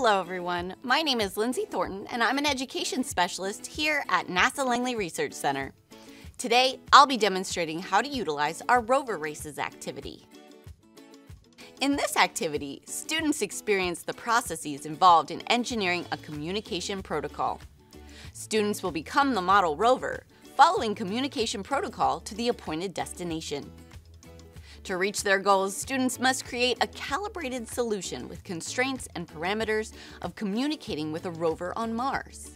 Hello everyone, my name is Lindsay Thornton and I'm an education specialist here at NASA Langley Research Center. Today, I'll be demonstrating how to utilize our rover races activity. In this activity, students experience the processes involved in engineering a communication protocol. Students will become the model rover, following communication protocol to the appointed destination. To reach their goals, students must create a calibrated solution with constraints and parameters of communicating with a rover on Mars.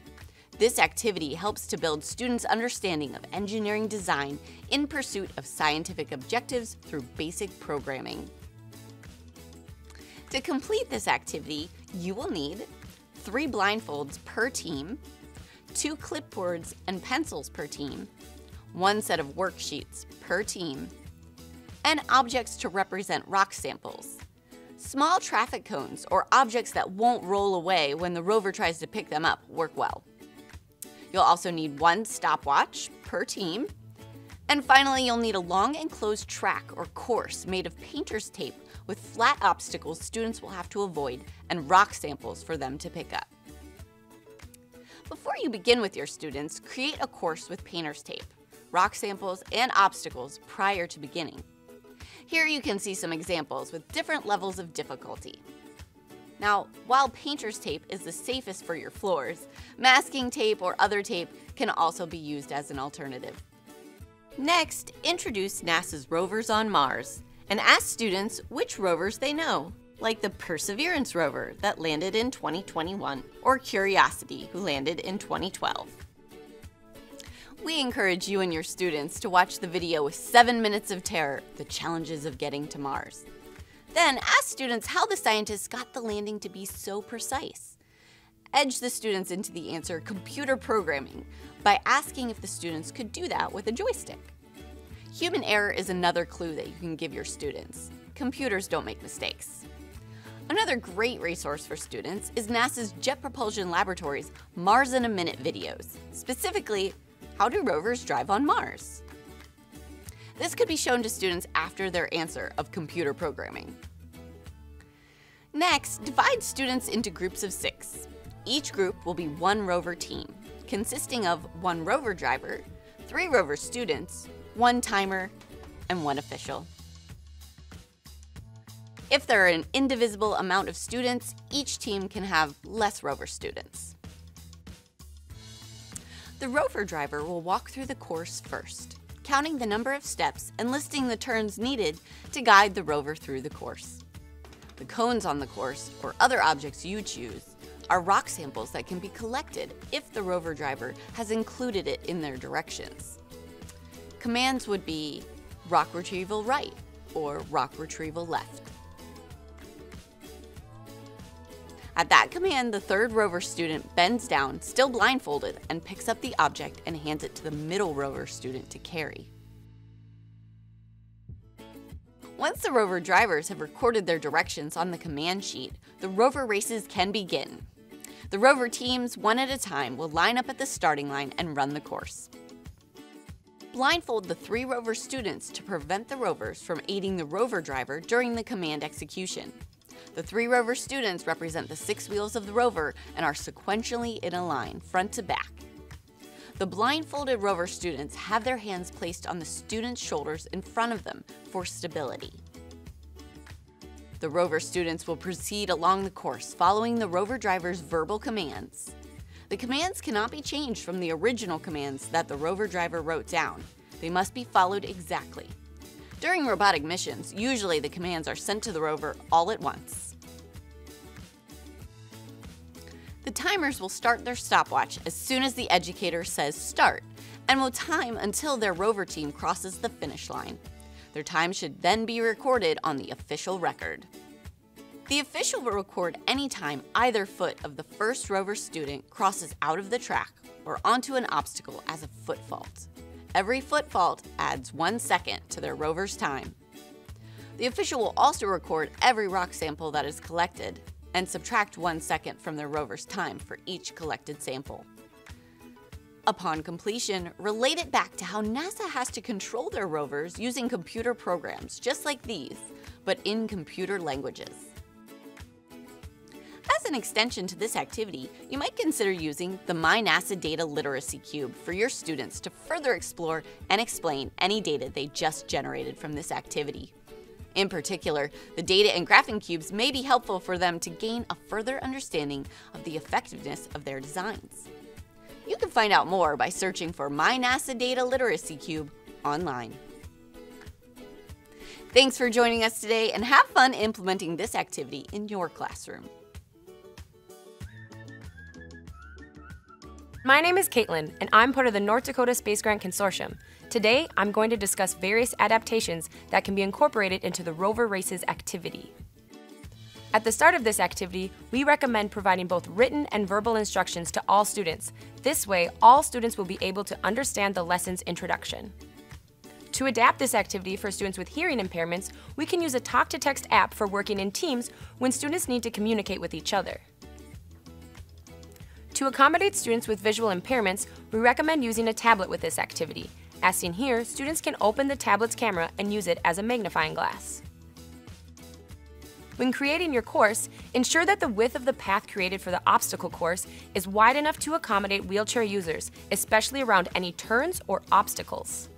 This activity helps to build students' understanding of engineering design in pursuit of scientific objectives through basic programming. To complete this activity, you will need three blindfolds per team, two clipboards and pencils per team, one set of worksheets per team, and objects to represent rock samples. Small traffic cones or objects that won't roll away when the rover tries to pick them up work well. You'll also need one stopwatch per team. And finally, you'll need a long enclosed track or course made of painter's tape with flat obstacles students will have to avoid and rock samples for them to pick up. Before you begin with your students, create a course with painter's tape, rock samples, and obstacles prior to beginning. Here you can see some examples with different levels of difficulty. Now, while painter's tape is the safest for your floors, masking tape or other tape can also be used as an alternative. Next, introduce NASA's rovers on Mars and ask students which rovers they know, like the Perseverance rover that landed in 2021 or Curiosity who landed in 2012. We encourage you and your students to watch the video with 7 Minutes of Terror, The Challenges of Getting to Mars. Then ask students how the scientists got the landing to be so precise. Edge the students into the answer computer programming by asking if the students could do that with a joystick. Human error is another clue that you can give your students. Computers don't make mistakes. Another great resource for students is NASA's Jet Propulsion Laboratory's Mars in a Minute videos, specifically how do rovers drive on Mars? This could be shown to students after their answer of computer programming. Next, divide students into groups of six. Each group will be one rover team, consisting of one rover driver, three rover students, one timer, and one official. If there are an indivisible amount of students, each team can have less rover students. The rover driver will walk through the course first, counting the number of steps and listing the turns needed to guide the rover through the course. The cones on the course, or other objects you choose, are rock samples that can be collected if the rover driver has included it in their directions. Commands would be rock retrieval right or rock retrieval left. At that command, the third rover student bends down, still blindfolded, and picks up the object and hands it to the middle rover student to carry. Once the rover drivers have recorded their directions on the command sheet, the rover races can begin. The rover teams, one at a time, will line up at the starting line and run the course. Blindfold the three rover students to prevent the rovers from aiding the rover driver during the command execution. The three rover students represent the six wheels of the rover and are sequentially in a line, front to back. The blindfolded rover students have their hands placed on the students' shoulders in front of them for stability. The rover students will proceed along the course following the rover driver's verbal commands. The commands cannot be changed from the original commands that the rover driver wrote down. They must be followed exactly. During robotic missions, usually the commands are sent to the rover all at once. The timers will start their stopwatch as soon as the educator says start and will time until their rover team crosses the finish line. Their time should then be recorded on the official record. The official will record any time either foot of the first rover student crosses out of the track or onto an obstacle as a foot fault. Every foot fault adds one second to their rover's time. The official will also record every rock sample that is collected and subtract one second from their rover's time for each collected sample. Upon completion, relate it back to how NASA has to control their rovers using computer programs just like these, but in computer languages. An extension to this activity, you might consider using the My NASA Data Literacy Cube for your students to further explore and explain any data they just generated from this activity. In particular, the data and graphing cubes may be helpful for them to gain a further understanding of the effectiveness of their designs. You can find out more by searching for My NASA Data Literacy Cube online. Thanks for joining us today and have fun implementing this activity in your classroom. My name is Caitlin, and I'm part of the North Dakota Space Grant Consortium. Today, I'm going to discuss various adaptations that can be incorporated into the rover races activity. At the start of this activity, we recommend providing both written and verbal instructions to all students. This way, all students will be able to understand the lesson's introduction. To adapt this activity for students with hearing impairments, we can use a talk-to-text app for working in teams when students need to communicate with each other. To accommodate students with visual impairments, we recommend using a tablet with this activity. As seen here, students can open the tablet's camera and use it as a magnifying glass. When creating your course, ensure that the width of the path created for the obstacle course is wide enough to accommodate wheelchair users, especially around any turns or obstacles.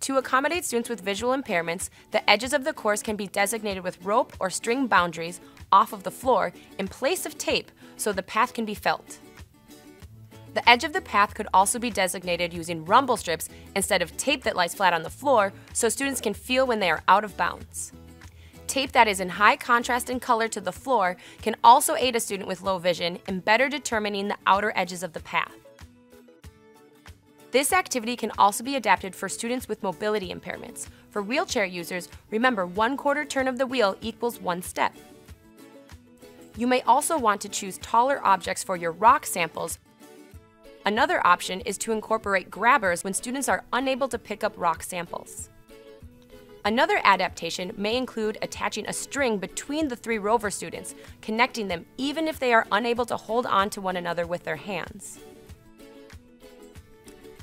To accommodate students with visual impairments, the edges of the course can be designated with rope or string boundaries off of the floor in place of tape so the path can be felt. The edge of the path could also be designated using rumble strips instead of tape that lies flat on the floor so students can feel when they are out of bounds. Tape that is in high contrast in color to the floor can also aid a student with low vision in better determining the outer edges of the path. This activity can also be adapted for students with mobility impairments. For wheelchair users, remember one quarter turn of the wheel equals one step. You may also want to choose taller objects for your rock samples. Another option is to incorporate grabbers when students are unable to pick up rock samples. Another adaptation may include attaching a string between the three rover students, connecting them even if they are unable to hold on to one another with their hands.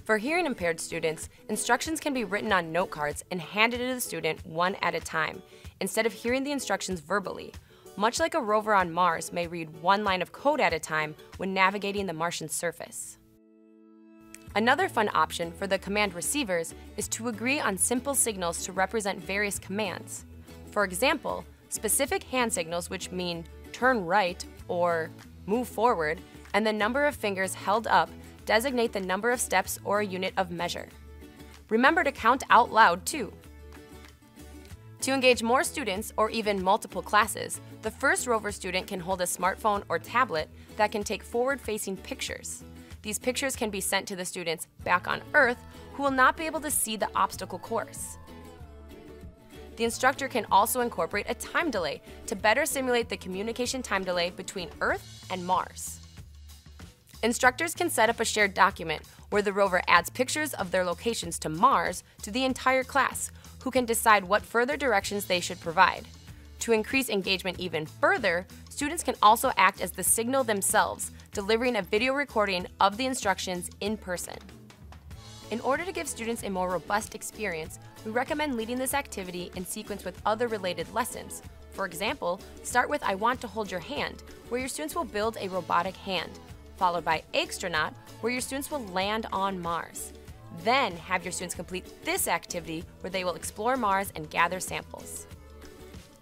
For hearing impaired students, instructions can be written on note cards and handed to the student one at a time, instead of hearing the instructions verbally, much like a rover on Mars may read one line of code at a time when navigating the Martian surface. Another fun option for the command receivers is to agree on simple signals to represent various commands. For example, specific hand signals which mean turn right or move forward, and the number of fingers held up designate the number of steps or a unit of measure. Remember to count out loud too. To engage more students or even multiple classes, the first Rover student can hold a smartphone or tablet that can take forward-facing pictures. These pictures can be sent to the students back on Earth who will not be able to see the obstacle course. The instructor can also incorporate a time delay to better simulate the communication time delay between Earth and Mars. Instructors can set up a shared document where the rover adds pictures of their locations to Mars to the entire class, who can decide what further directions they should provide. To increase engagement even further, students can also act as the signal themselves, delivering a video recording of the instructions in person. In order to give students a more robust experience, we recommend leading this activity in sequence with other related lessons. For example, start with I Want to Hold Your Hand, where your students will build a robotic hand, followed by Eggstronaut, where your students will land on Mars. Then have your students complete this activity where they will explore Mars and gather samples.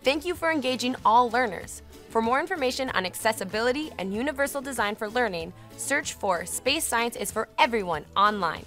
Thank you for engaging all learners. For more information on accessibility and universal design for learning, search for Space Science is for Everyone online.